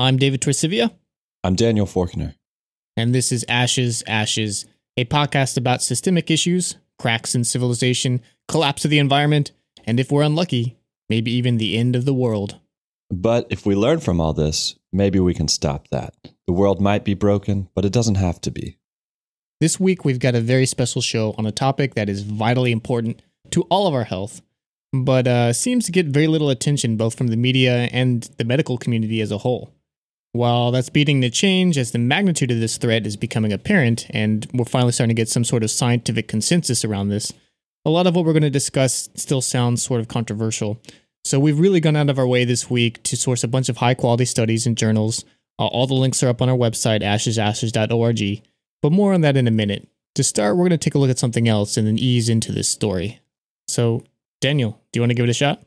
I'm David Torcivia. I'm Daniel Forkner. And this is Ashes, Ashes, a podcast about systemic issues, cracks in civilization, collapse of the environment, and if we're unlucky, maybe even the end of the world. But if we learn from all this, maybe we can stop that. The world might be broken, but it doesn't have to be. This week, we've got a very special show on a topic that is vitally important to all of our health, but uh, seems to get very little attention both from the media and the medical community as a whole. While that's beating to change as the magnitude of this threat is becoming apparent, and we're finally starting to get some sort of scientific consensus around this, a lot of what we're going to discuss still sounds sort of controversial. So we've really gone out of our way this week to source a bunch of high quality studies and journals. Uh, all the links are up on our website, ashesashes.org. But more on that in a minute. To start, we're going to take a look at something else and then ease into this story. So, Daniel, do you want to give it a shot?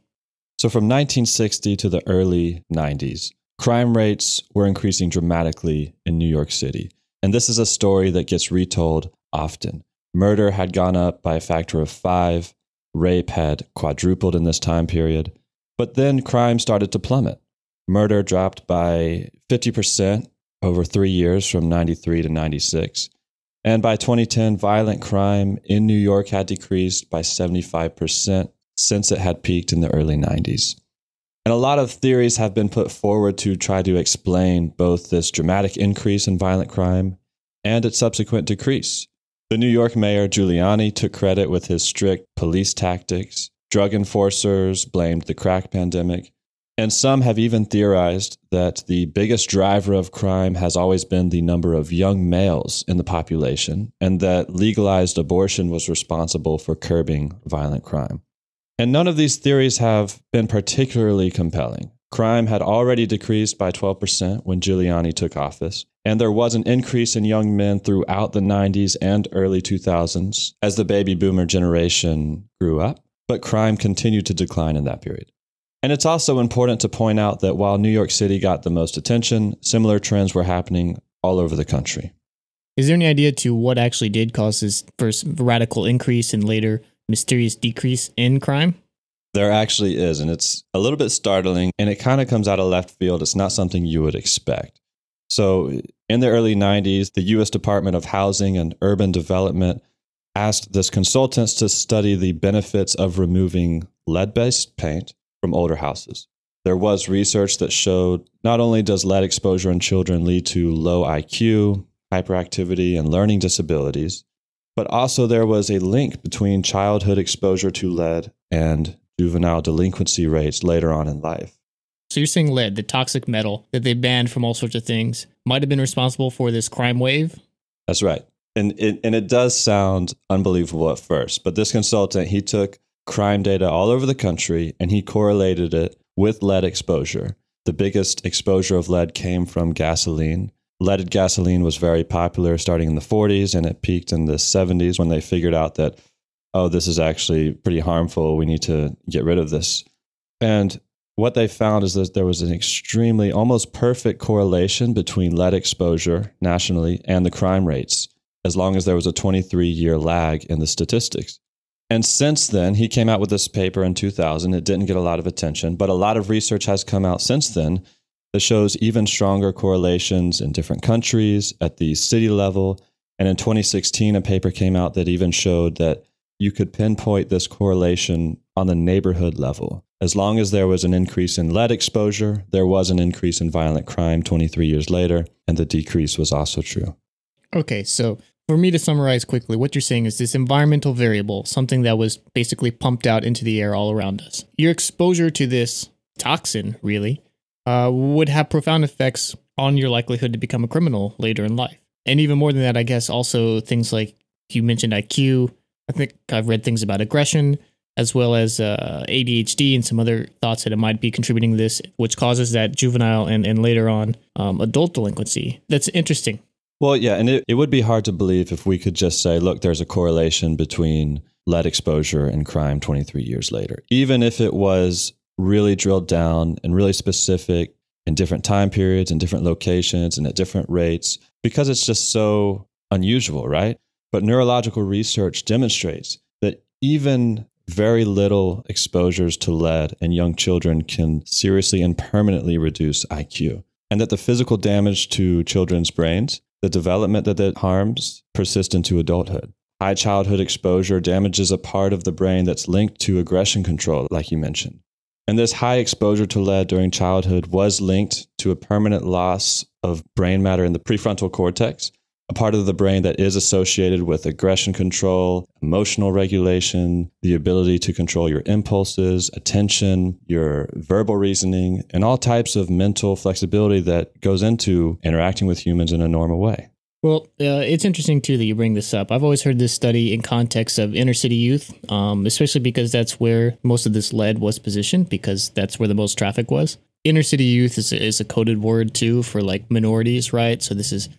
So, from 1960 to the early 90s, crime rates were increasing dramatically in New York City. And this is a story that gets retold often. Murder had gone up by a factor of five, rape had quadrupled in this time period. But then crime started to plummet. Murder dropped by 50% over three years from 93 to 96. And by 2010, violent crime in New York had decreased by 75% since it had peaked in the early 90s. And a lot of theories have been put forward to try to explain both this dramatic increase in violent crime and its subsequent decrease. The New York mayor Giuliani took credit with his strict police tactics. Drug enforcers blamed the crack pandemic. And some have even theorized that the biggest driver of crime has always been the number of young males in the population, and that legalized abortion was responsible for curbing violent crime. And none of these theories have been particularly compelling. Crime had already decreased by 12% when Giuliani took office, and there was an increase in young men throughout the 90s and early 2000s as the baby boomer generation grew up, but crime continued to decline in that period. And it's also important to point out that while New York City got the most attention, similar trends were happening all over the country. Is there any idea to what actually did cause this first radical increase and later mysterious decrease in crime? There actually is, and it's a little bit startling, and it kind of comes out of left field. It's not something you would expect. So, in the early 90s, the US Department of Housing and Urban Development asked this consultants to study the benefits of removing lead based paint from older houses. There was research that showed not only does lead exposure in children lead to low IQ, hyperactivity, and learning disabilities, but also there was a link between childhood exposure to lead and juvenile delinquency rates later on in life. So you're saying lead, the toxic metal that they banned from all sorts of things, might have been responsible for this crime wave? That's right. And it, and it does sound unbelievable at first, but this consultant, he took crime data all over the country and he correlated it with lead exposure. The biggest exposure of lead came from gasoline. Leaded gasoline was very popular starting in the 40s and it peaked in the 70s when they figured out that, oh, this is actually pretty harmful. We need to get rid of this. And what they found is that there was an extremely, almost perfect correlation between lead exposure nationally and the crime rates, as long as there was a 23 year lag in the statistics. And since then, he came out with this paper in 2000. It didn't get a lot of attention, but a lot of research has come out since then that shows even stronger correlations in different countries at the city level. And in 2016, a paper came out that even showed that you could pinpoint this correlation on the neighborhood level. As long as there was an increase in lead exposure, there was an increase in violent crime 23 years later, and the decrease was also true. Okay, so for me to summarize quickly, what you're saying is this environmental variable, something that was basically pumped out into the air all around us. Your exposure to this toxin, really, uh, would have profound effects on your likelihood to become a criminal later in life. And even more than that, I guess also things like you mentioned IQ. I think I've read things about aggression, as well as uh, ADHD and some other thoughts that it might be contributing to this, which causes that juvenile and, and later on um, adult delinquency. That's interesting. Well, yeah, and it, it would be hard to believe if we could just say, look, there's a correlation between lead exposure and crime 23 years later. Even if it was really drilled down and really specific in different time periods and different locations and at different rates, because it's just so unusual, right? But neurological research demonstrates that even very little exposures to lead in young children can seriously and permanently reduce IQ. and that the physical damage to children's brains, the development that it harms, persist into adulthood. High childhood exposure damages a part of the brain that's linked to aggression control, like you mentioned. And this high exposure to lead during childhood was linked to a permanent loss of brain matter in the prefrontal cortex, a part of the brain that is associated with aggression control, emotional regulation, the ability to control your impulses, attention, your verbal reasoning, and all types of mental flexibility that goes into interacting with humans in a normal way. Well, uh, it's interesting too that you bring this up. I've always heard this study in context of inner city youth, um, especially because that's where most of this lead was positioned, because that's where the most traffic was. Inner city youth is a, is a coded word too for like minorities, right? So this is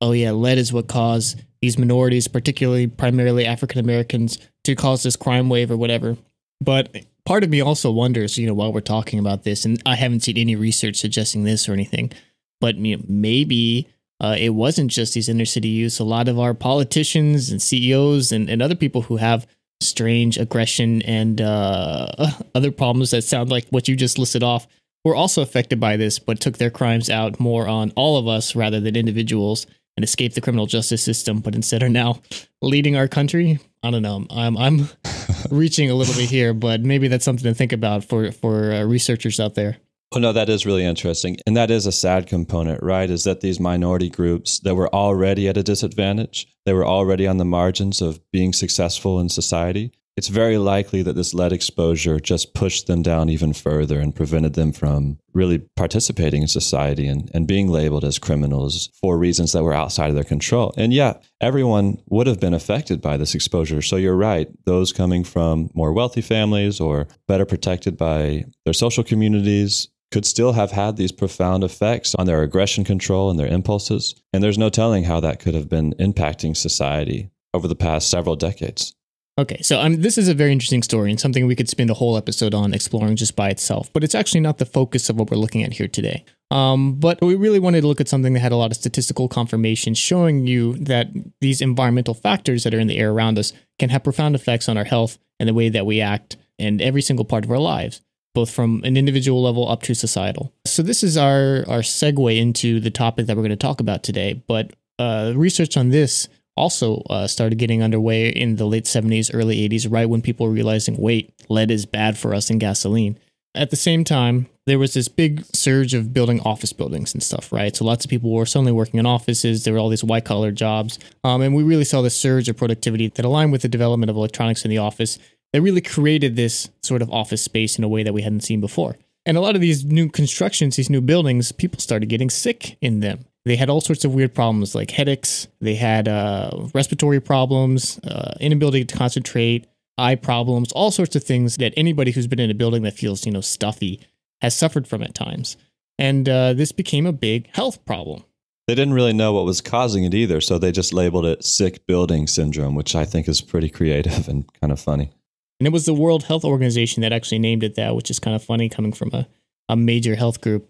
oh yeah, lead is what caused these minorities, particularly primarily African Americans, to cause this crime wave or whatever. But part of me also wonders, you know, while we're talking about this, and I haven't seen any research suggesting this or anything, but you know, maybe uh, it wasn't just these inner city youths. A lot of our politicians and CEOs and, and other people who have strange aggression and uh, other problems that sound like what you just listed off were also affected by this, but took their crimes out more on all of us rather than individuals and escaped the criminal justice system, but instead are now leading our country. I don't know. I'm I'm reaching a little bit here, but maybe that's something to think about for for uh, researchers out there. Oh no, that is really interesting, and that is a sad component, right? Is that these minority groups that were already at a disadvantage, they were already on the margins of being successful in society, it's very likely that this lead exposure just pushed them down even further and prevented them from really participating in society and, and being labeled as criminals for reasons that were outside of their control. And yeah, everyone would have been affected by this exposure. So you're right. Those coming from more wealthy families or better protected by their social communities could still have had these profound effects on their aggression control and their impulses. And there's no telling how that could have been impacting society over the past several decades. Okay, so um, this is a very interesting story and something we could spend a whole episode on exploring just by itself, but it's actually not the focus of what we're looking at here today. Um, but we really wanted to look at something that had a lot of statistical confirmation showing you that these environmental factors that are in the air around us can have profound effects on our health and the way that we act and every single part of our lives, both from an individual level up to societal. So this is our, our segue into the topic that we're going to talk about today, but uh, research on this also uh, started getting underway in the late 70s, early 80s, right when people were realizing, wait, lead is bad for us in gasoline. At the same time, there was this big surge of building office buildings and stuff, right? So lots of people were suddenly working in offices. There were all these white collar jobs. Um, and we really saw the surge of productivity that aligned with the development of electronics in the office that really created this sort of office space in a way that we hadn't seen before. And a lot of these new constructions, these new buildings, people started getting sick in them. They had all sorts of weird problems like headaches. They had uh, respiratory problems, uh, inability to concentrate, eye problems, all sorts of things that anybody who's been in a building that feels you know stuffy has suffered from at times. And uh, this became a big health problem. They didn't really know what was causing it either, so they just labeled it sick building syndrome, which I think is pretty creative and kind of funny. And it was the World Health Organization that actually named it that, which is kind of funny coming from a, a major health group.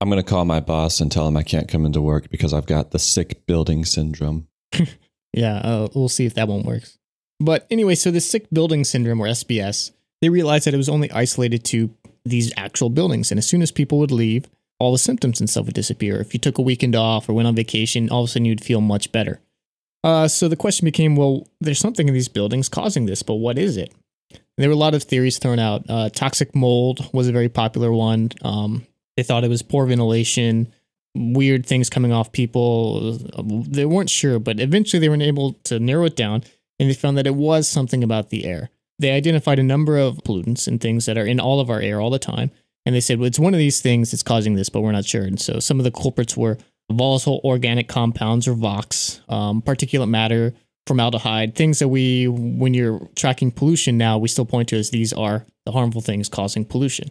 I'm going to call my boss and tell him I can't come into work because I've got the sick building syndrome. yeah, uh, we'll see if that one works. But anyway, so the sick building syndrome or SBS, they realized that it was only isolated to these actual buildings. And as soon as people would leave, all the symptoms and stuff would disappear. If you took a weekend off or went on vacation, all of a sudden you'd feel much better. Uh, so the question became well, there's something in these buildings causing this, but what is it? And there were a lot of theories thrown out. Uh, toxic mold was a very popular one. Um, they thought it was poor ventilation, weird things coming off people. They weren't sure, but eventually they were able to narrow it down and they found that it was something about the air. They identified a number of pollutants and things that are in all of our air all the time. And they said, well, it's one of these things that's causing this, but we're not sure. And so some of the culprits were volatile organic compounds or VOCs, um, particulate matter, formaldehyde, things that we, when you're tracking pollution now, we still point to as these are the harmful things causing pollution.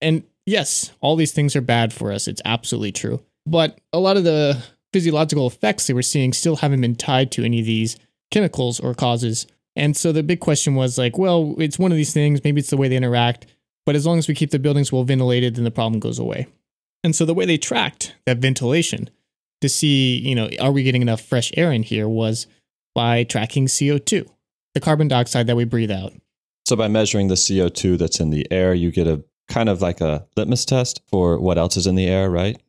And yes, all these things are bad for us. It's absolutely true. But a lot of the physiological effects they were seeing still haven't been tied to any of these chemicals or causes. And so the big question was like, well, it's one of these things. Maybe it's the way they interact. But as long as we keep the buildings well ventilated, then the problem goes away. And so the way they tracked that ventilation to see, you know, are we getting enough fresh air in here was by tracking CO2, the carbon dioxide that we breathe out. So by measuring the CO2 that's in the air, you get a kind of like a litmus test for what else is in the air, right?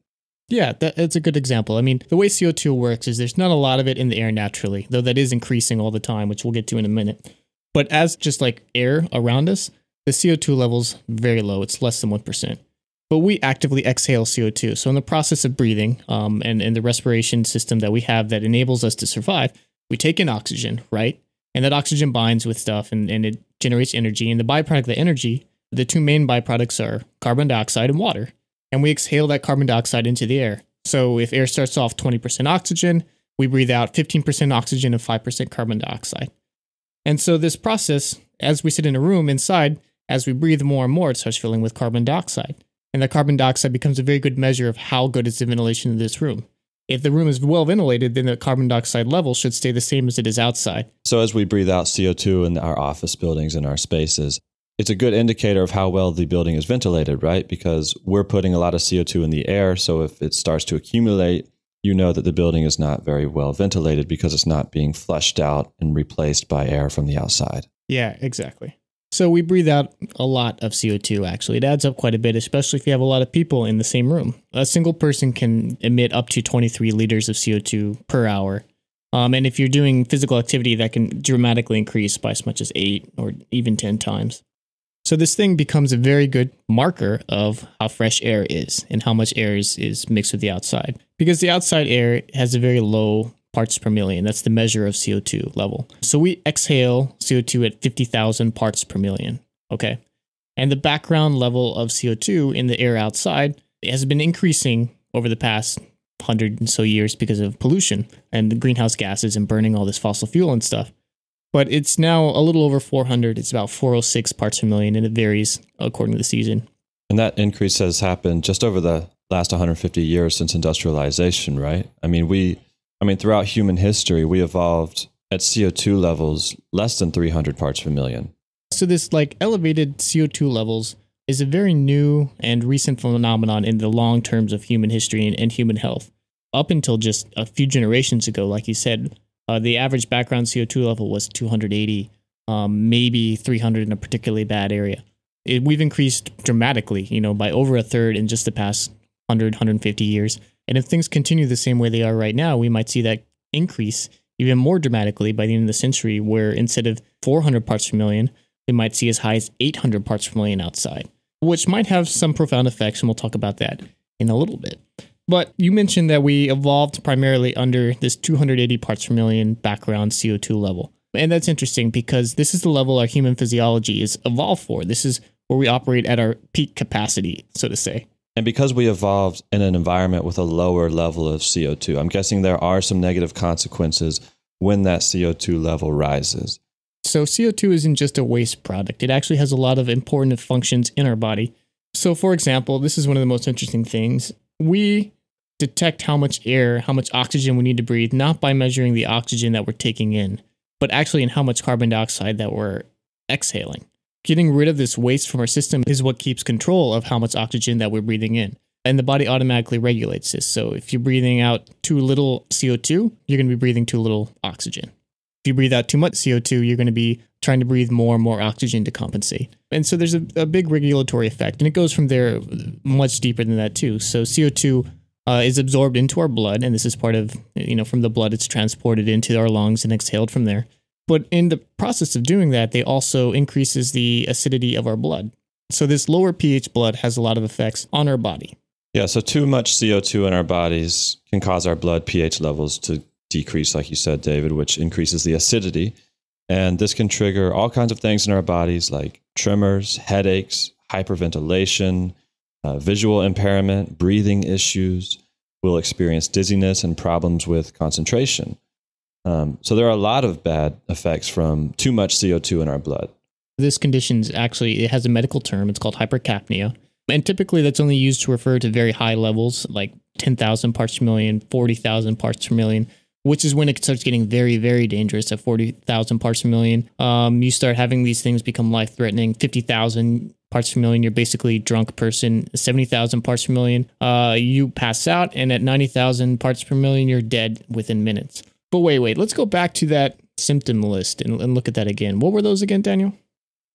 Yeah, that, that's a good example. I mean, the way CO2 works is there's not a lot of it in the air naturally, though that is increasing all the time, which we'll get to in a minute. But as just like air around us, the CO2 level's very low. It's less than 1%. But we actively exhale CO2. So in the process of breathing um, and in the respiration system that we have that enables us to survive, we take in oxygen, right? And that oxygen binds with stuff and, and it generates energy. And the byproduct of the energy, the two main byproducts are carbon dioxide and water. And we exhale that carbon dioxide into the air. So if air starts off 20% oxygen, we breathe out 15% oxygen and 5% carbon dioxide. And so this process, as we sit in a room inside, as we breathe more and more, it starts filling with carbon dioxide. And the carbon dioxide becomes a very good measure of how good is the ventilation in this room. If the room is well ventilated, then the carbon dioxide level should stay the same as it is outside. So as we breathe out CO2 in our office buildings and our spaces, it's a good indicator of how well the building is ventilated, right? Because we're putting a lot of CO2 in the air. So if it starts to accumulate, you know that the building is not very well ventilated because it's not being flushed out and replaced by air from the outside. Yeah, exactly. So we breathe out a lot of CO2 actually. It adds up quite a bit, especially if you have a lot of people in the same room. A single person can emit up to 23 liters of CO2 per hour. Um, and if you're doing physical activity, that can dramatically increase by as much as eight or even 10 times. So this thing becomes a very good marker of how fresh air is and how much air is, is mixed with the outside. Because the outside air has a very low parts per million. That's the measure of CO2 level. So we exhale CO2 at 50,000 parts per million. Okay. And the background level of CO2 in the air outside has been increasing over the past hundred and so years because of pollution and the greenhouse gases and burning all this fossil fuel and stuff. But it's now a little over 400. It's about 406 parts per million, and it varies according to the season. And that increase has happened just over the last 150 years since industrialization, right? I mean, we I mean, throughout human history, we evolved at CO2 levels less than 300 parts per million. So, this like elevated CO2 levels is a very new and recent phenomenon in the long terms of human history and, and human health. Up until just a few generations ago, like you said, uh, the average background CO2 level was 280, um, maybe 300 in a particularly bad area. It, we've increased dramatically, you know, by over a third in just the past 100, 150 years. And if things continue the same way they are right now, we might see that increase even more dramatically by the end of the century, where instead of 400 parts per million, we might see as high as 800 parts per million outside, which might have some profound effects. And we'll talk about that in a little bit. But you mentioned that we evolved primarily under this 280 parts per million background CO2 level. And that's interesting because this is the level our human physiology is evolved for. This is where we operate at our peak capacity, so to say. And because we evolved in an environment with a lower level of CO2, I'm guessing there are some negative consequences when that CO2 level rises. So, CO2 isn't just a waste product, it actually has a lot of important functions in our body. So, for example, this is one of the most interesting things. We detect how much air, how much oxygen we need to breathe, not by measuring the oxygen that we're taking in, but actually in how much carbon dioxide that we're exhaling. Getting rid of this waste from our system is what keeps control of how much oxygen that we're breathing in. And the body automatically regulates this. So if you're breathing out too little CO2, you're going to be breathing too little oxygen. If you breathe out too much CO2, you're going to be trying to breathe more and more oxygen to compensate. And so there's a, a big regulatory effect. And it goes from there much deeper than that, too. So CO2 uh, is absorbed into our blood. And this is part of, you know, from the blood, it's transported into our lungs and exhaled from there. But in the process of doing that, they also increases the acidity of our blood. So this lower pH blood has a lot of effects on our body. Yeah, so too much CO2 in our bodies can cause our blood pH levels to decrease, like you said, David, which increases the acidity. And this can trigger all kinds of things in our bodies like tremors, headaches, hyperventilation, uh, visual impairment, breathing issues. We'll experience dizziness and problems with concentration. Um, so there are a lot of bad effects from too much CO2 in our blood. This condition actually it has a medical term. It's called hypercapnia. And typically that's only used to refer to very high levels like 10,000 parts per million, 40,000 parts per million, which is when it starts getting very, very dangerous at 40,000 parts per million. Um, you start having these things become life threatening. 50,000 parts per million, you're basically a drunk person. 70,000 parts per million, uh, you pass out. And at 90,000 parts per million, you're dead within minutes. But wait, wait, let's go back to that symptom list and, and look at that again. What were those again, Daniel?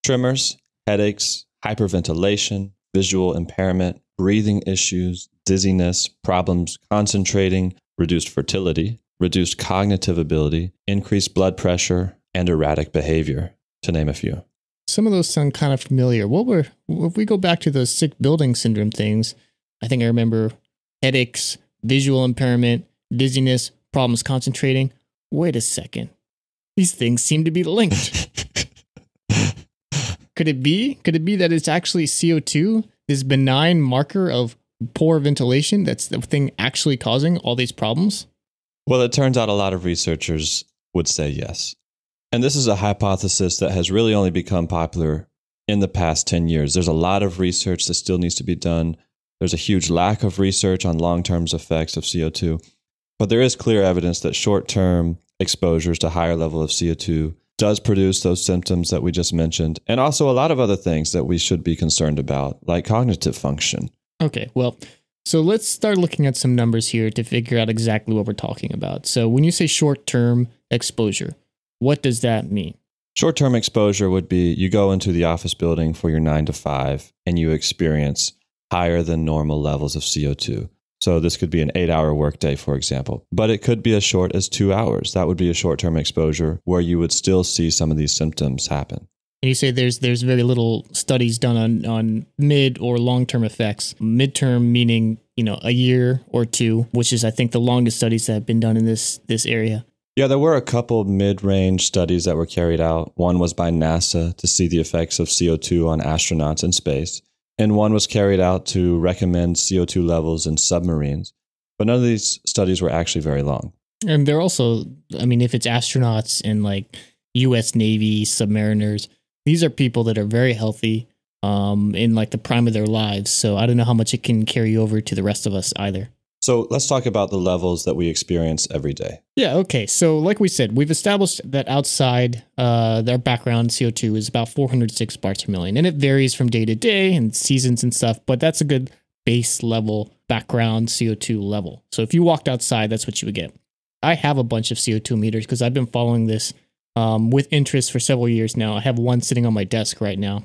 Tremors, headaches, hyperventilation, visual impairment, breathing issues, dizziness, problems concentrating, reduced fertility, reduced cognitive ability, increased blood pressure, and erratic behavior, to name a few. Some of those sound kind of familiar. What were, if we go back to those sick building syndrome things, I think I remember headaches, visual impairment, dizziness, problems concentrating. Wait a second. These things seem to be linked. Could it be? Could it be that it's actually CO2, this benign marker of poor ventilation, that's the thing actually causing all these problems? Well, it turns out a lot of researchers would say yes. And this is a hypothesis that has really only become popular in the past 10 years. There's a lot of research that still needs to be done. There's a huge lack of research on long term effects of CO2. But there is clear evidence that short term exposures to higher level of CO2 does produce those symptoms that we just mentioned, and also a lot of other things that we should be concerned about, like cognitive function. Okay, well, so let's start looking at some numbers here to figure out exactly what we're talking about. So when you say short term exposure, what does that mean? Short term exposure would be you go into the office building for your nine to five and you experience higher than normal levels of CO2. So this could be an eight hour workday, for example, but it could be as short as two hours. That would be a short term exposure where you would still see some of these symptoms happen. And you say there's there's very little studies done on on mid or long term effects. Midterm meaning you know a year or two, which is I think the longest studies that have been done in this this area. Yeah, there were a couple mid range studies that were carried out. One was by NASA to see the effects of CO2 on astronauts in space and one was carried out to recommend CO2 levels in submarines. But none of these studies were actually very long. And they're also, I mean, if it's astronauts and like US Navy submariners, these are people that are very healthy um, in like the prime of their lives. So I don't know how much it can carry over to the rest of us either. So let's talk about the levels that we experience every day. Yeah, okay. So, like we said, we've established that outside uh, their background CO2 is about 406 parts per million, and it varies from day to day and seasons and stuff, but that's a good base level background CO2 level. So, if you walked outside, that's what you would get. I have a bunch of CO2 meters because I've been following this um, with interest for several years now. I have one sitting on my desk right now.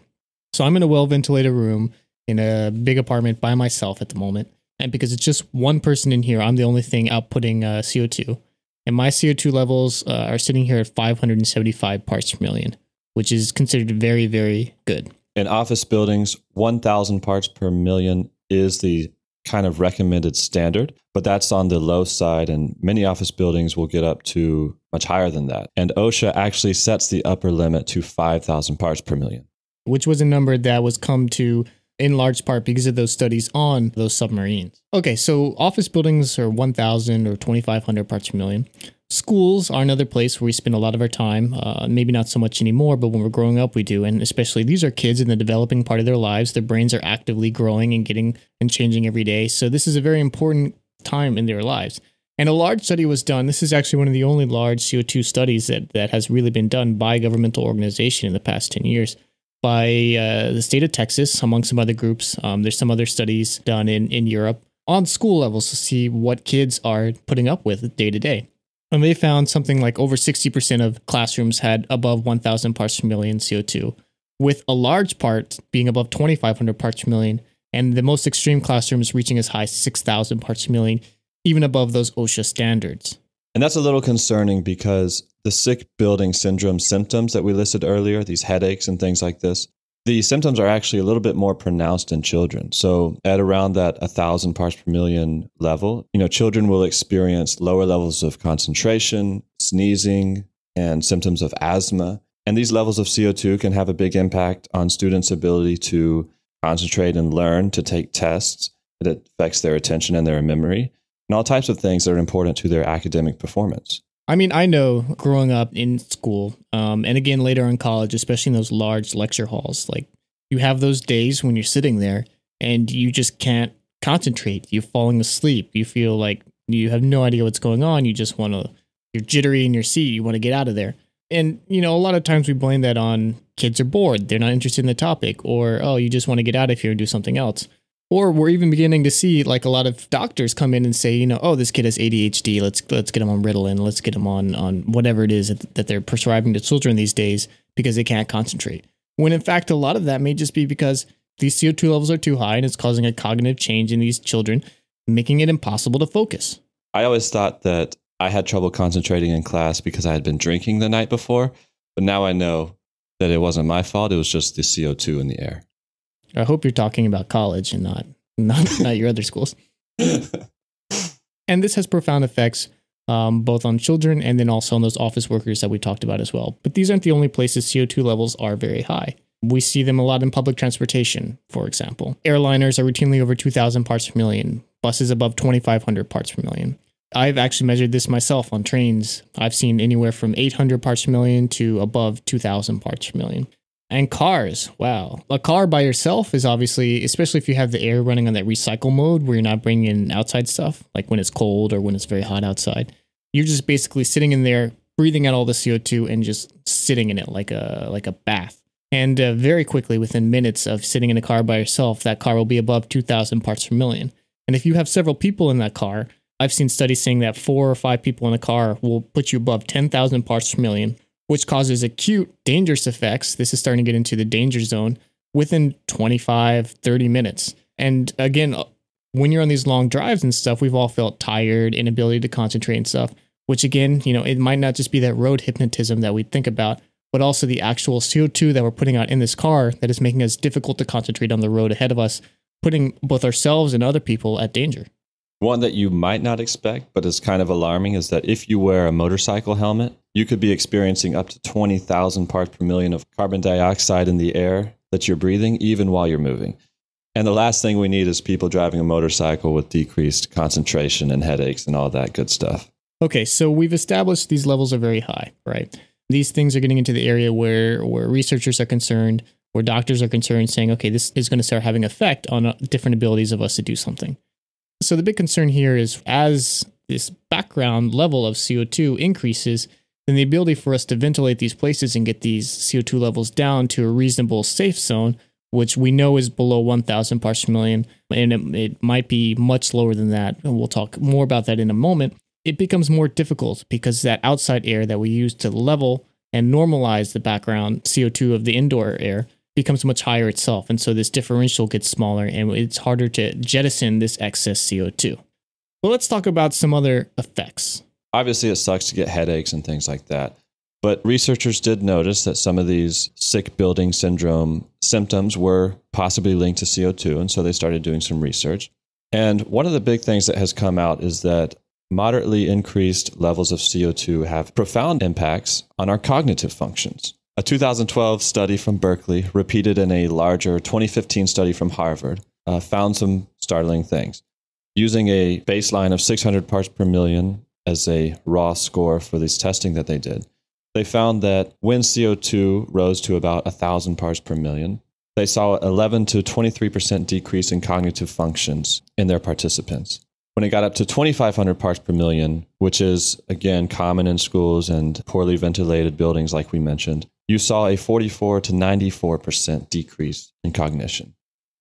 So, I'm in a well ventilated room in a big apartment by myself at the moment and because it's just one person in here, I'm the only thing outputting uh, CO2. And my CO2 levels uh, are sitting here at 575 parts per million, which is considered very, very good. In office buildings, 1,000 parts per million is the kind of recommended standard, but that's on the low side, and many office buildings will get up to much higher than that. And OSHA actually sets the upper limit to 5,000 parts per million, which was a number that was come to in large part because of those studies on those submarines. Okay, so office buildings are 1,000 or 2,500 parts per million. Schools are another place where we spend a lot of our time. Uh, maybe not so much anymore, but when we're growing up, we do. And especially these are kids in the developing part of their lives. Their brains are actively growing and getting and changing every day. So this is a very important time in their lives. And a large study was done. This is actually one of the only large CO2 studies that, that has really been done by a governmental organization in the past 10 years by uh, the state of Texas, among some other groups. Um, there's some other studies done in, in Europe on school levels to see what kids are putting up with day to day. And they found something like over 60% of classrooms had above 1,000 parts per million CO2, with a large part being above 2,500 parts per million, and the most extreme classrooms reaching as high as 6,000 parts per million, even above those OSHA standards. And that's a little concerning because the sick building syndrome symptoms that we listed earlier, these headaches and things like this, the symptoms are actually a little bit more pronounced in children. So at around that 1000 parts per million level, you know, children will experience lower levels of concentration, sneezing, and symptoms of asthma. And these levels of CO2 can have a big impact on students' ability to concentrate and learn, to take tests. It affects their attention and their memory, and all types of things that are important to their academic performance. I mean, I know growing up in school, um, and again later in college, especially in those large lecture halls, like you have those days when you're sitting there and you just can't concentrate. You're falling asleep. You feel like you have no idea what's going on. You just want to, you're jittery in your seat. You want to get out of there. And, you know, a lot of times we blame that on kids are bored. They're not interested in the topic, or, oh, you just want to get out of here and do something else. Or we're even beginning to see like a lot of doctors come in and say, you know, oh, this kid has ADHD. Let's let's get him on Ritalin. Let's get him on on whatever it is that, that they're prescribing to children these days because they can't concentrate. When in fact, a lot of that may just be because these CO2 levels are too high and it's causing a cognitive change in these children, making it impossible to focus. I always thought that I had trouble concentrating in class because I had been drinking the night before, but now I know that it wasn't my fault. It was just the CO2 in the air. I hope you're talking about college and not not, not your other schools. and this has profound effects um, both on children and then also on those office workers that we talked about as well. But these aren't the only places CO2 levels are very high. We see them a lot in public transportation, for example. Airliners are routinely over 2,000 parts per million, buses above 2,500 parts per million. I've actually measured this myself on trains. I've seen anywhere from 800 parts per million to above 2,000 parts per million. And cars, wow. A car by yourself is obviously, especially if you have the air running on that recycle mode where you're not bringing in outside stuff, like when it's cold or when it's very hot outside. You're just basically sitting in there, breathing out all the CO2 and just sitting in it like a like a bath. And uh, very quickly, within minutes of sitting in a car by yourself, that car will be above 2,000 parts per million. And if you have several people in that car, I've seen studies saying that four or five people in a car will put you above 10,000 parts per million, which causes acute dangerous effects. This is starting to get into the danger zone within 25, 30 minutes. And again, uh, when you're on these long drives and stuff, we've all felt tired, inability to concentrate and stuff, which again, you know, it might not just be that road hypnotism that we think about, but also the actual CO2 that we're putting out in this car that is making us difficult to concentrate on the road ahead of us, putting both ourselves and other people at danger. One that you might not expect, but is kind of alarming, is that if you wear a motorcycle helmet, you could be experiencing up to 20,000 parts per million of carbon dioxide in the air that you're breathing, even while you're moving. And the last thing we need is people driving a motorcycle with decreased concentration and headaches and all that good stuff. Okay, so we've established these levels are very high, right? These things are getting into the area where where researchers are concerned, where doctors are concerned, saying, okay, this is going to start having effect on uh, different abilities of us to do something. So the big concern here is as this background level of CO2 increases, then the ability for us to ventilate these places and get these CO2 levels down to a reasonable safe zone, which we know is below 1,000 parts per million, and it, it might be much lower than that. And we'll talk more about that in a moment. It becomes more difficult because that outside air that we use to level and normalize the background CO2 of the indoor air becomes much higher itself. And so this differential gets smaller and it's harder to jettison this excess CO2. But let's talk about some other effects. Obviously, it sucks to get headaches and things like that. But researchers did notice that some of these sick building syndrome symptoms were possibly linked to CO2. And so they started doing some research. And one of the big things that has come out is that moderately increased levels of CO2 have profound impacts on our cognitive functions. A 2012 study from Berkeley, repeated in a larger 2015 study from Harvard, uh, found some startling things. Using a baseline of 600 parts per million as a raw score for this testing that they did, they found that when CO2 rose to about 1,000 parts per million, they saw 11 to 23% decrease in cognitive functions in their participants. When it got up to 2,500 parts per million, which is again common in schools and poorly ventilated buildings, like we mentioned, you saw a 44 to 94% decrease in cognition.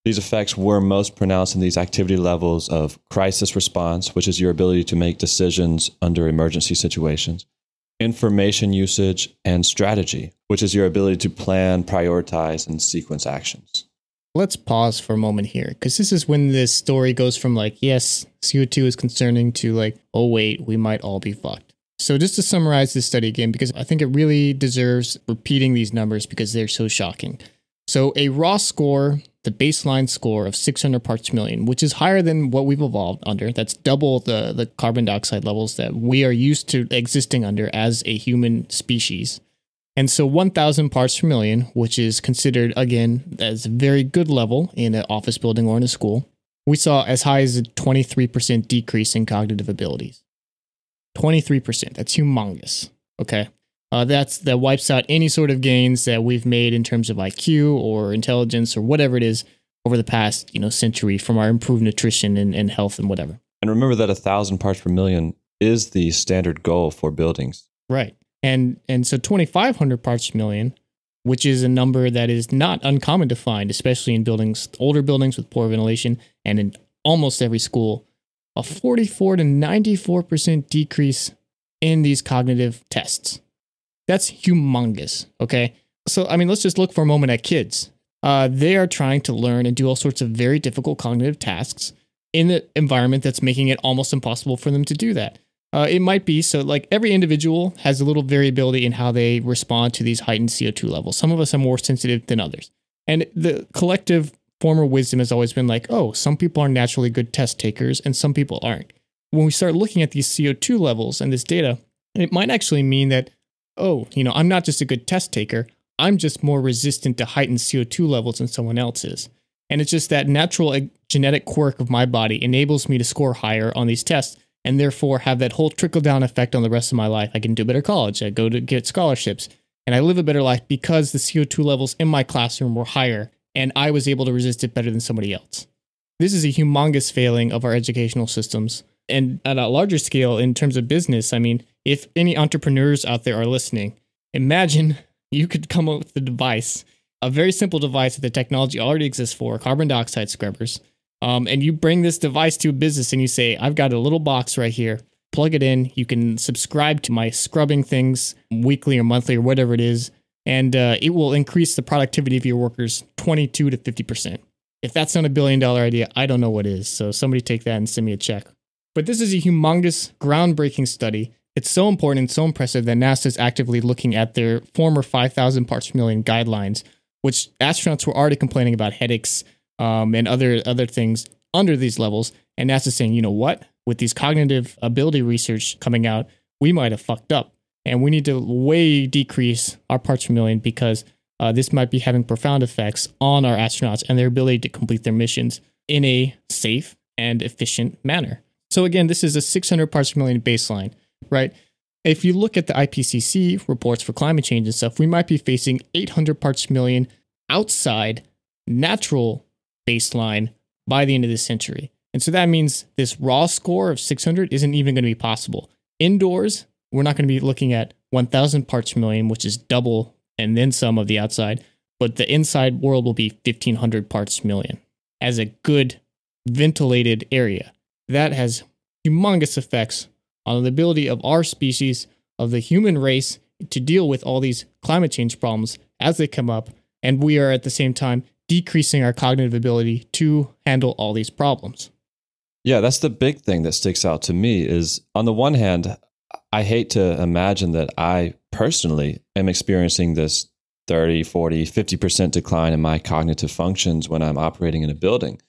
These effects were most pronounced in these activity levels of crisis response, which is your ability to make decisions under emergency situations, information usage, and strategy, which is your ability to plan, prioritize, and sequence actions. Let's pause for a moment here because this is when this story goes from like, yes, CO2 is concerning to like, oh, wait, we might all be fucked. So, just to summarize this study again, because I think it really deserves repeating these numbers because they're so shocking. So, a raw score, the baseline score of 600 parts per million, which is higher than what we've evolved under, that's double the, the carbon dioxide levels that we are used to existing under as a human species. And so 1000 parts per million, which is considered, again, as a very good level in an office building or in a school, we saw as high as a 23% decrease in cognitive abilities. 23%. That's humongous. Okay. Uh, that's that wipes out any sort of gains that we've made in terms of IQ or intelligence or whatever it is over the past you know century from our improved nutrition and, and health and whatever. And remember that a thousand parts per million is the standard goal for buildings. Right. And and so 2500 parts per million, which is a number that is not uncommon to find, especially in buildings, older buildings with poor ventilation, and in almost every school a 44 to 94% decrease in these cognitive tests. That's humongous. Okay. So, I mean, let's just look for a moment at kids. uh, they are trying to learn and do all sorts of very difficult cognitive tasks in an environment that's making it almost impossible for them to do that. Uh, it might be so, like every individual has a little variability in how they respond to these heightened CO2 levels. Some of us are more sensitive than others. And the collective former wisdom has always been like, oh, some people are naturally good test takers and some people aren't. When we start looking at these CO2 levels and this data, it might actually mean that, oh, you know, I'm not just a good test taker, I'm just more resistant to heightened CO2 levels than someone else is. And it's just that natural uh, genetic quirk of my body enables me to score higher on these tests and therefore have that whole trickle down effect on the rest of my life. I can do better college, I go to get scholarships, and I live a better life because the CO2 levels in my classroom were higher and I was able to resist it better than somebody else. This is a humongous failing of our educational systems. And at a larger scale, in terms of business, I mean, if any entrepreneurs out there are listening, imagine you could come up with a device, a very simple device that the technology already exists for, carbon dioxide scrubbers. Um, and you bring this device to a business and you say, I've got a little box right here. Plug it in. You can subscribe to my scrubbing things weekly or monthly or whatever it is. And uh, it will increase the productivity of your workers 22 to 50%. If that's not a billion dollar idea, I don't know what is. So somebody take that and send me a check. But this is a humongous, groundbreaking study it's so important and so impressive that NASA is actively looking at their former 5,000 parts per million guidelines, which astronauts were already complaining about headaches um, and other other things under these levels. And NASA's saying, you know what? With these cognitive ability research coming out, we might have fucked up, and we need to way decrease our parts per million because uh, this might be having profound effects on our astronauts and their ability to complete their missions in a safe and efficient manner. So again, this is a 600 parts per million baseline right? If you look at the IPCC reports for climate change and stuff, we might be facing 800 parts per million outside natural baseline by the end of this century. And so that means this raw score of 600 isn't even going to be possible. Indoors, we're not going to be looking at 1000 parts per million, which is double and then some of the outside, but the inside world will be 1500 parts per million as a good ventilated area. That has humongous effects on the ability of our species, of the human race, to deal with all these climate change problems as they come up. And we are at the same time decreasing our cognitive ability to handle all these problems. Yeah, that's the big thing that sticks out to me is on the one hand, I hate to imagine that I personally am experiencing this 30, 40, 50% decline in my cognitive functions when I'm operating in a building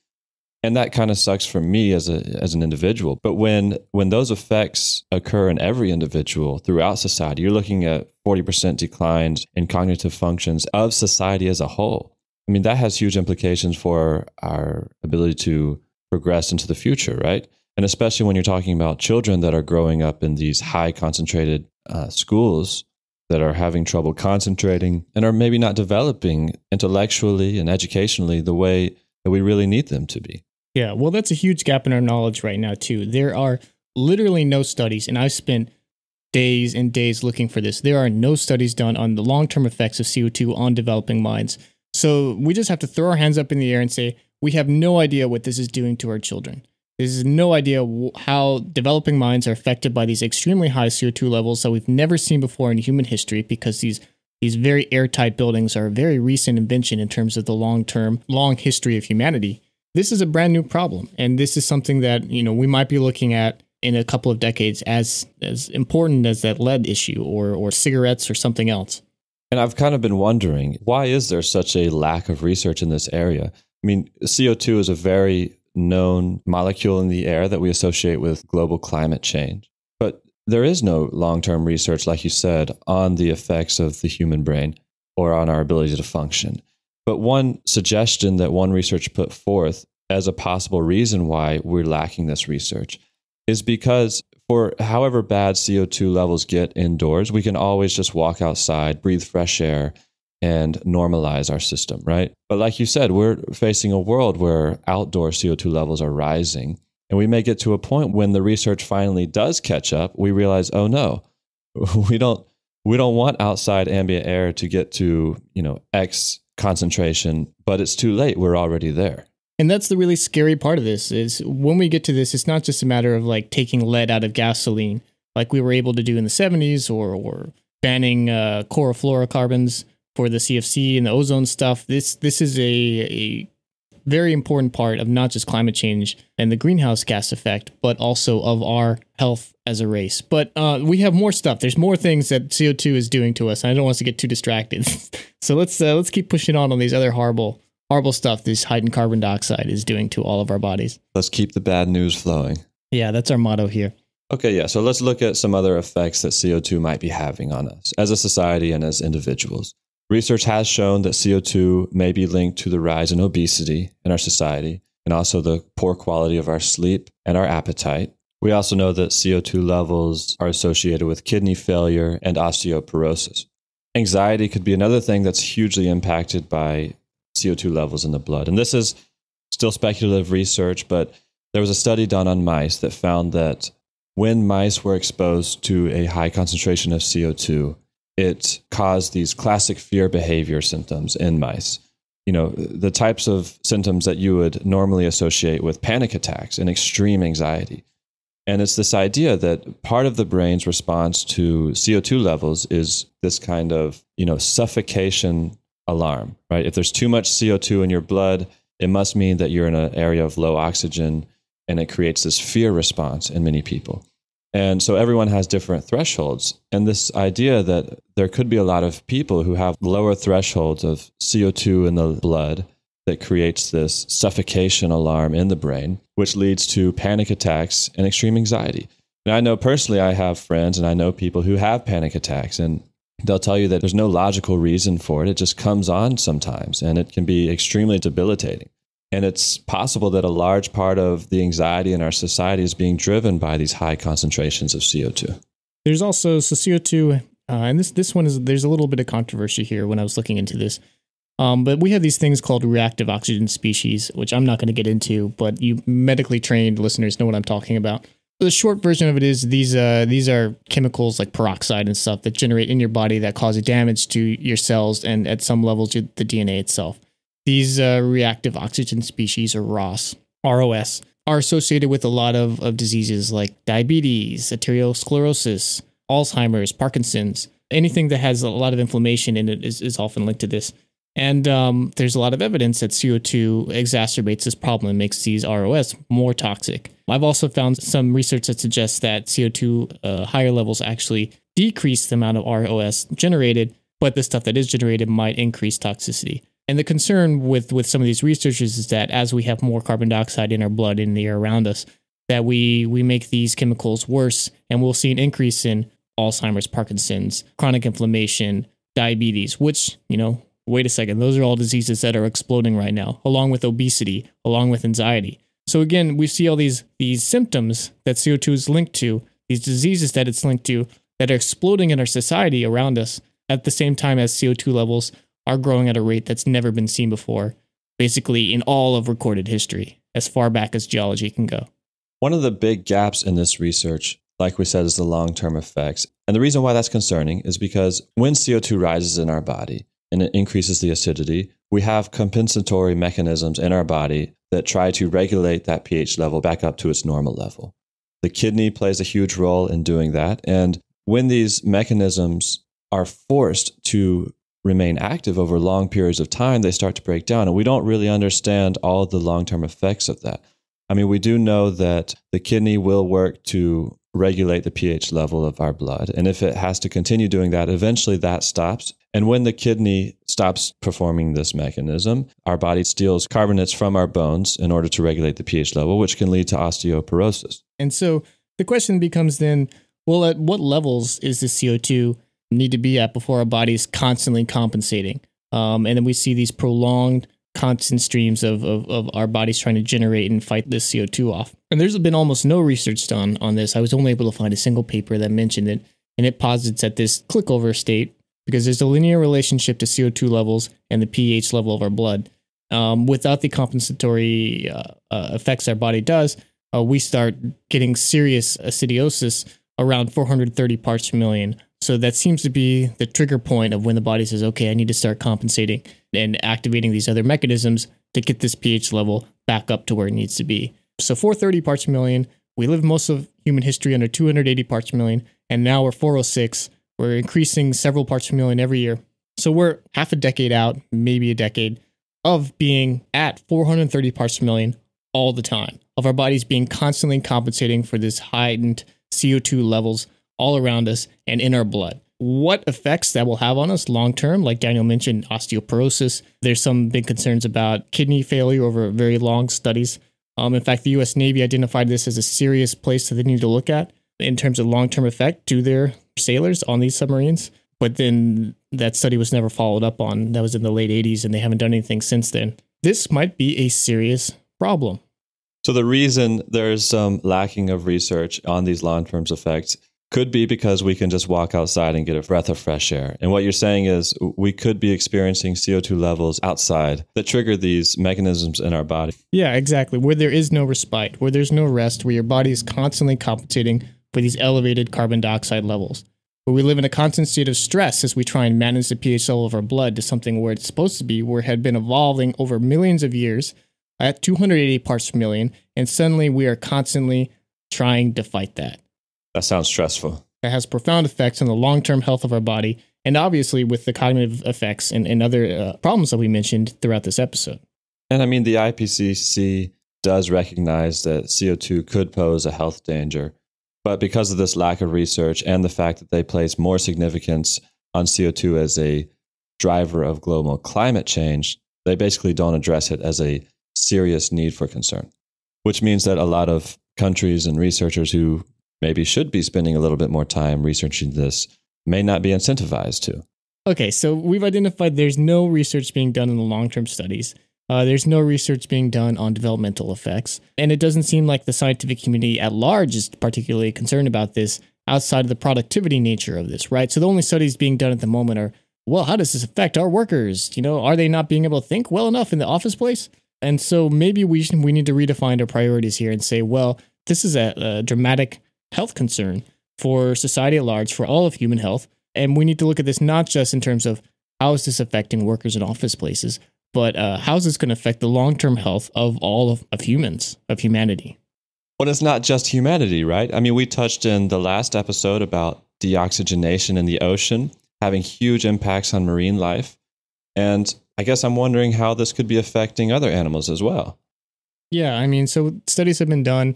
and that kind of sucks for me as a as an individual. But when when those effects occur in every individual throughout society you're looking at 40% declines in cognitive functions of society as a whole. I mean that has huge implications for our ability to progress into the future right? And especially when you're talking about children that are growing up in these high concentrated uh, schools that are having trouble concentrating and are maybe not developing intellectually and educationally the way that we really need them to be yeah, well, that's a huge gap in our knowledge right now, too. There are literally no studies, and I've spent days and days looking for this. There are no studies done on the long term effects of CO2 on developing minds. So we just have to throw our hands up in the air and say, we have no idea what this is doing to our children. There's no idea how developing minds are affected by these extremely high CO2 levels that we've never seen before in human history because these these very airtight buildings are a very recent invention in terms of the long-term long history of humanity this is a brand new problem. And this is something that you know we might be looking at in a couple of decades as as important as that lead issue or or cigarettes or something else. And i've kind of been wondering why is there such a lack of research in this area? I mean co2 is a very known molecule in the air that we associate with global climate change. But there is no long-term research like you said on the effects of the human brain or on our ability to function but one suggestion that one research put forth as a possible reason why we're lacking this research is because for however bad CO2 levels get indoors, we can always just walk outside, breathe fresh air, and normalize our system, right? But like you said, we're facing a world where outdoor CO2 levels are rising. And we may get to a point when the research finally does catch up, we realize, oh no, we don't we don't want outside ambient air to get to, you know, X concentration, but it's too late. We're already there. And that's the really scary part of this is when we get to this, it's not just a matter of like taking lead out of gasoline, like we were able to do in the 70s or, or banning uh, chlorofluorocarbons for the CFC and the ozone stuff. This this is a, a very important part of not just climate change and the greenhouse gas effect, but also of our health as a race. But uh, we have more stuff. There's more things that CO2 is doing to us. And I don't want us to get too distracted. so let's uh, let's keep pushing on on these other horrible horrible stuff this heightened carbon dioxide is doing to all of our bodies. Let's keep the bad news flowing. Yeah, that's our motto here. Okay, yeah. So let's look at some other effects that CO2 might be having on us as a society and as individuals. Research has shown that CO2 may be linked to the rise in obesity in our society and also the poor quality of our sleep and our appetite. We also know that CO2 levels are associated with kidney failure and osteoporosis. Anxiety could be another thing that's hugely impacted by CO2 levels in the blood. And this is still speculative research, but there was a study done on mice that found that when mice were exposed to a high concentration of CO2, it caused these classic fear behavior symptoms in mice. You know, the types of symptoms that you would normally associate with panic attacks and extreme anxiety. And it's this idea that part of the brain's response to CO2 levels is this kind of, you know, suffocation alarm, right? If there's too much CO2 in your blood, it must mean that you're in an area of low oxygen and it creates this fear response in many people. And so everyone has different thresholds. And this idea that there could be a lot of people who have lower thresholds of CO2 in the blood that creates this suffocation alarm in the brain, which leads to panic attacks and extreme anxiety. And I know personally, I have friends and I know people who have panic attacks, and they'll tell you that there's no logical reason for it. It just comes on sometimes, and it can be extremely debilitating. And it's possible that a large part of the anxiety in our society is being driven by these high concentrations of CO2. There's also so CO2, uh, and this this one is there's a little bit of controversy here when I was looking into this. Um, but we have these things called reactive oxygen species, which I'm not going to get into, but you medically trained listeners know what I'm talking about. The short version of it is these uh, these are chemicals like peroxide and stuff that generate in your body that cause damage to your cells and at some levels to the DNA itself. These uh, reactive oxygen species, or ROS, ROS, are associated with a lot of, of diseases like diabetes, arteriosclerosis, Alzheimer's, Parkinson's. Anything that has a lot of inflammation in it is, is often linked to this. And um, there's a lot of evidence that CO2 exacerbates this problem and makes these ROS more toxic. I've also found some research that suggests that CO2 uh, higher levels actually decrease the amount of ROS generated, but the stuff that is generated might increase toxicity. And the concern with with some of these researchers is that as we have more carbon dioxide in our blood in the air around us, that we we make these chemicals worse, and we'll see an increase in Alzheimer's, Parkinson's, chronic inflammation, diabetes. Which you know, wait a second, those are all diseases that are exploding right now, along with obesity, along with anxiety. So again, we see all these these symptoms that CO2 is linked to, these diseases that it's linked to, that are exploding in our society around us at the same time as CO2 levels are growing at a rate that's never been seen before, basically in all of recorded history, as far back as geology can go. One of the big gaps in this research, like we said, is the long term effects. And the reason why that's concerning is because when CO2 rises in our body and it increases the acidity, we have compensatory mechanisms in our body that try to regulate that pH level back up to its normal level. The kidney plays a huge role in doing that. And when these mechanisms are forced to remain active over long periods of time, they start to break down. And we don't really understand all the long term effects of that. I mean, we do know that the kidney will work to regulate the pH level of our blood. And if it has to continue doing that, eventually that stops. And when the kidney stops performing this mechanism, our body steals carbonates from our bones in order to regulate the pH level, which can lead to osteoporosis. And so the question becomes then well, at what levels is the CO2 need to be at before our body's constantly compensating. Um, and then we see these prolonged, constant streams of, of, of our bodies trying to generate and fight this CO2 off. And there's been almost no research done on this. I was only able to find a single paper that mentioned it, and it posits at this clickover state because there's a linear relationship to CO2 levels and the pH level of our blood. Um, without the compensatory uh, uh, effects our body does, uh, we start getting serious acidosis around 430 parts per million so that seems to be the trigger point of when the body says, okay, I need to start compensating and activating these other mechanisms to get this pH level back up to where it needs to be. So 430 parts per million, we live most of human history under 280 parts per million, and now we're 406. We're increasing several parts per million every year. So we're half a decade out, maybe a decade, of being at 430 parts per million all the time, of our bodies being constantly compensating for this heightened CO2 levels all around us and in our blood. What effects that will have on us long term, like Daniel mentioned, osteoporosis. There's some big concerns about kidney failure over very long studies. Um, in fact, the U.S. Navy identified this as a serious place that they need to look at in terms of long term effect to their sailors on these submarines. But then that study was never followed up on. That was in the late 80s, and they haven't done anything since then. This might be a serious problem. So, the reason there's some lacking of research on these long term effects could be because we can just walk outside and get a breath of fresh air. And what you're saying is we could be experiencing CO2 levels outside that trigger these mechanisms in our body. Yeah, exactly. Where there is no respite, where there's no rest, where your body is constantly compensating for these elevated carbon dioxide levels. Where we live in a constant state of stress as we try and manage the pH level of our blood to something where it's supposed to be, where it had been evolving over millions of years at 280 parts per million, and suddenly we are constantly trying to fight that. That sounds stressful. It has profound effects on the long term health of our body, and obviously with the cognitive effects and, and other uh, problems that we mentioned throughout this episode. And I mean, the IPCC does recognize that CO2 could pose a health danger, but because of this lack of research and the fact that they place more significance on CO2 as a driver of global climate change, they basically don't address it as a serious need for concern, which means that a lot of countries and researchers who maybe should be spending a little bit more time researching this may not be incentivized to. Okay, so we've identified there's no research being done in the long term studies. Uh, there's no research being done on developmental effects. And it doesn't seem like the scientific community at large is particularly concerned about this outside of the productivity nature of this, right? So the only studies being done at the moment are well, how does this affect our workers? You know, are they not being able to think well enough in the office place? And so maybe we should, we need to redefine our priorities here and say, well, this is a, a dramatic health concern for society at large, for all of human health. And we need to look at this not just in terms of how is this affecting workers in office places, but uh, how is this going to affect the long term health of all of, of humans, of humanity? Well, it's not just humanity, right? I mean, we touched in the last episode about deoxygenation in the ocean having huge impacts on marine life. And I guess I'm wondering how this could be affecting other animals as well. Yeah, I mean, so studies have been done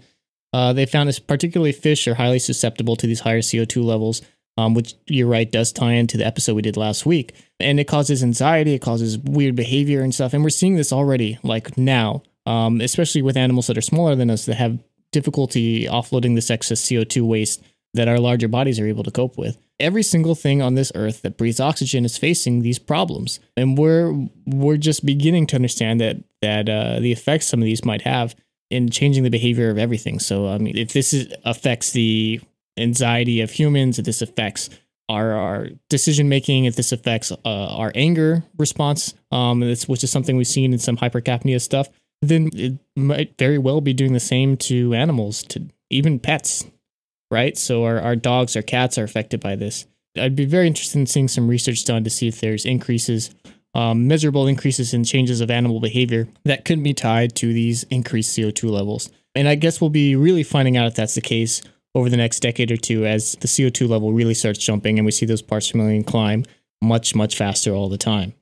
uh, they found this particularly fish are highly susceptible to these higher CO2 levels, um, which you're right does tie into the episode we did last week. And it causes anxiety, it causes weird behavior and stuff. And we're seeing this already, like now, um, especially with animals that are smaller than us that have difficulty offloading this excess CO2 waste that our larger bodies are able to cope with. Every single thing on this earth that breathes oxygen is facing these problems, and we're we're just beginning to understand that that uh, the effects some of these might have in changing the behavior of everything. So, I mean, if this is, affects the anxiety of humans, if this affects our, our decision making, if this affects uh, our anger response, um, which is something we've seen in some hypercapnia stuff, then it might very well be doing the same to animals, to even pets, right? So our, our dogs, our cats are affected by this. I'd be very interested in seeing some research done to see if there's increases um, measurable increases in changes of animal behavior that could be tied to these increased CO2 levels. And I guess we'll be really finding out if that's the case over the next decade or two as the CO2 level really starts jumping and we see those parts per million climb much, much faster all the time.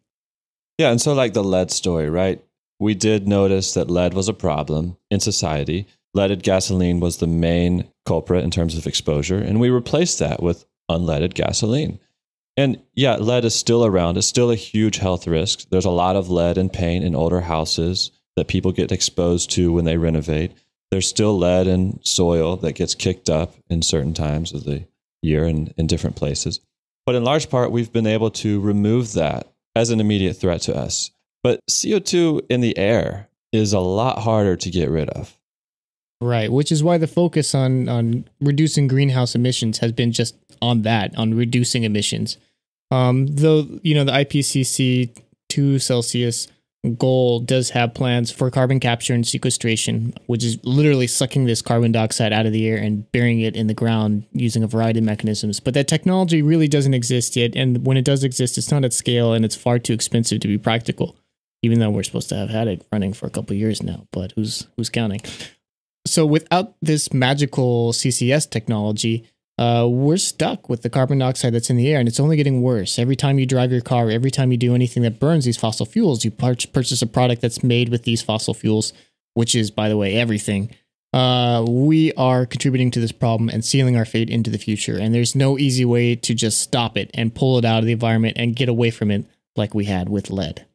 Yeah. And so, like the lead story, right? We did notice that lead was a problem in society. Leaded gasoline was the main culprit in terms of exposure, and we replaced that with unleaded gasoline. And yeah, lead is still around. It's still a huge health risk. There's a lot of lead and paint in older houses that people get exposed to when they renovate. There's still lead in soil that gets kicked up in certain times of the year and in different places. But in large part, we've been able to remove that as an immediate threat to us. But CO2 in the air is a lot harder to get rid of. Right, which is why the focus on on reducing greenhouse emissions has been just on that, on reducing emissions. Um, though you know the IPCC two Celsius goal does have plans for carbon capture and sequestration, which is literally sucking this carbon dioxide out of the air and burying it in the ground using a variety of mechanisms. But that technology really doesn't exist yet, and when it does exist, it's not at scale and it's far too expensive to be practical. Even though we're supposed to have had it running for a couple years now, but who's who's counting? So without this magical CCS technology, uh, we're stuck with the carbon dioxide that's in the air, and it's only getting worse. Every time you drive your car, every time you do anything that burns these fossil fuels, you purchase a product that's made with these fossil fuels, which is, by the way, everything. Uh, we are contributing to this problem and sealing our fate into the future. And there's no easy way to just stop it and pull it out of the environment and get away from it like we had with lead.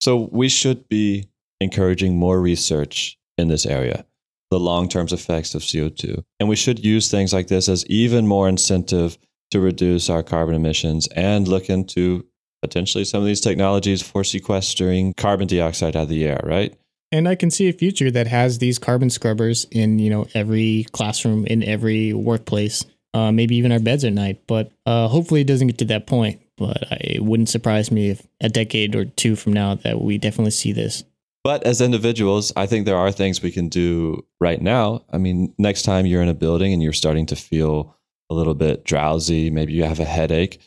So we should be encouraging more research in this area the long term effects of CO2. And we should use things like this as even more incentive to reduce our carbon emissions and look into potentially some of these technologies for sequestering carbon dioxide out of the air, right? And I can see a future that has these carbon scrubbers in, you know, every classroom, in every workplace, uh, maybe even our beds at night. But uh, hopefully it doesn't get to that point. But I, it wouldn't surprise me if a decade or two from now that we definitely see this. But as individuals, I think there are things we can do right now. I mean, next time you're in a building and you're starting to feel a little bit drowsy, maybe you have a headache,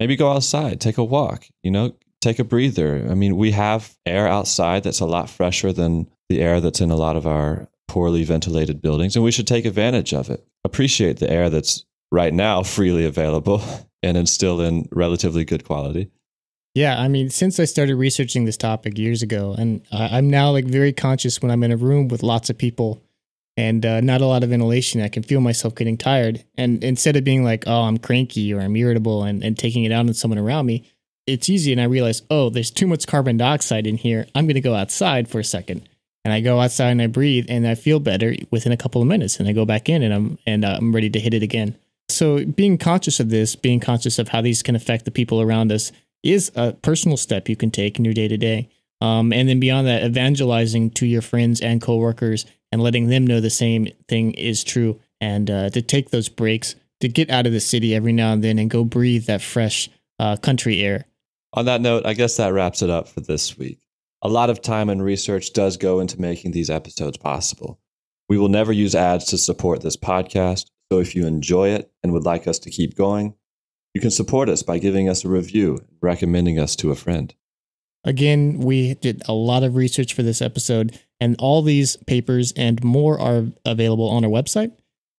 maybe go outside, take a walk, you know, take a breather. I mean, we have air outside that's a lot fresher than the air that's in a lot of our poorly ventilated buildings, and we should take advantage of it. Appreciate the air that's right now freely available and still in relatively good quality. Yeah, I mean, since I started researching this topic years ago, and I'm now like very conscious when I'm in a room with lots of people and uh, not a lot of ventilation, I can feel myself getting tired. And instead of being like, oh, I'm cranky or I'm irritable and, and taking it out on someone around me, it's easy. And I realize, oh, there's too much carbon dioxide in here. I'm going to go outside for a second. And I go outside and I breathe and I feel better within a couple of minutes. And I go back in and I'm and uh, I'm ready to hit it again. So being conscious of this, being conscious of how these can affect the people around us, is a personal step you can take in your day to day. and then beyond that, evangelizing to your friends and coworkers and letting them know the same thing is true and uh, to take those breaks to get out of the city every now and then and go breathe that fresh uh, country air. On that note, I guess that wraps it up for this week. A lot of time and research does go into making these episodes possible. We will never use ads to support this podcast, so if you enjoy it and would like us to keep going, you can support us by giving us a review and recommending us to a friend. Again, we did a lot of research for this episode, and all these papers and more are available on our website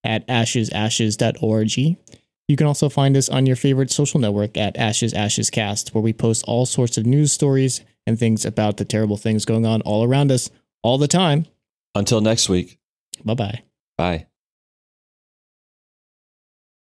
at ashesashes.org. You can also find us on your favorite social network at Ashes Ashes Cast, where we post all sorts of news stories and things about the terrible things going on all around us all the time. Until next week. Bye-bye. Bye.